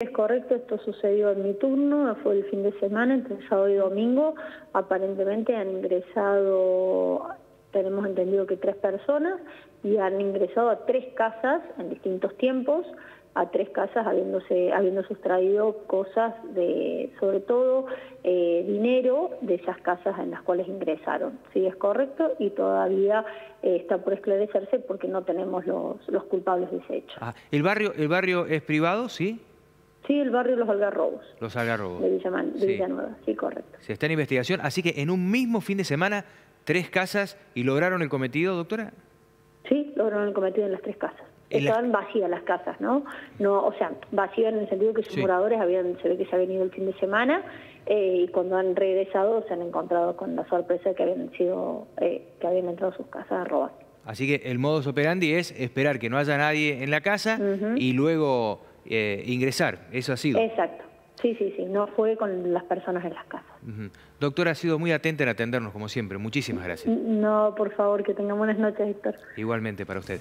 Es correcto, esto sucedió en mi turno, fue el fin de semana, entre sábado y domingo. Aparentemente han ingresado, tenemos entendido que tres personas, y han ingresado a tres casas en distintos tiempos, a tres casas habiéndose, habiendo sustraído cosas de, sobre todo eh, dinero de esas casas en las cuales ingresaron. Sí, es correcto y todavía eh, está por esclarecerse porque no tenemos los, los culpables de ese hecho. Ah, ¿el, barrio, ¿El barrio es privado, sí? Sí, el barrio Los Algarrobos. Los Algarrobos. De, Villaman, de Sí. Villanueva, sí, correcto. Se está en investigación, así que en un mismo fin de semana, tres casas y lograron el cometido, doctora. Sí, lograron el cometido en las tres casas. Estaban vacías las casas, ¿no? no O sea, vacías en el sentido que sus Sí. moradores habían, se ve que se habían ido el fin de semana eh, y cuando han regresado se han encontrado con la sorpresa que habían sido, eh, que habían entrado a sus casas a robar. Así que el modus operandi es esperar que no haya nadie en la casa y luego eh, ingresar. Eso ha sido. Exacto. Sí, sí, sí. No fue con las personas en las casas. Ujú. Doctora, ha sido muy atenta en atendernos, como siempre. Muchísimas gracias. No, por favor, que tengan buenas noches, Héctor. Igualmente para usted.